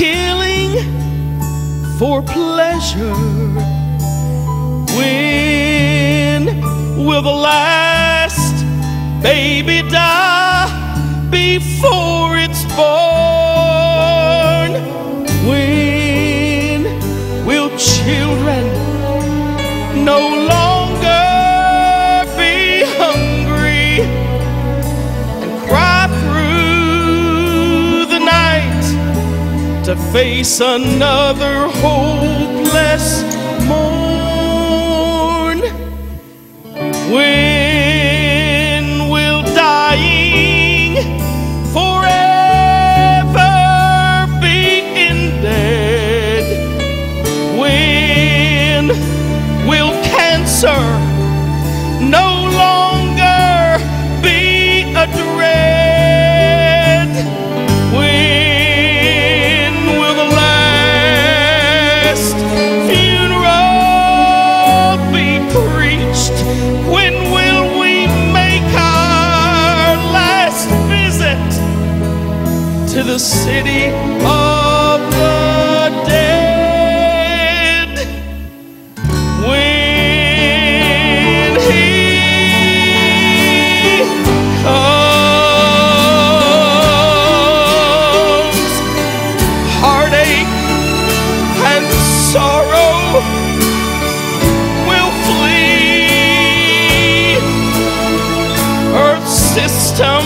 killing for pleasure. When will the last baby die before to face another hopeless morn? When will dying forever be ended? When will cancer no longer be a dread? To the city of the dead? When he comes, heartache and sorrow will flee. Earth system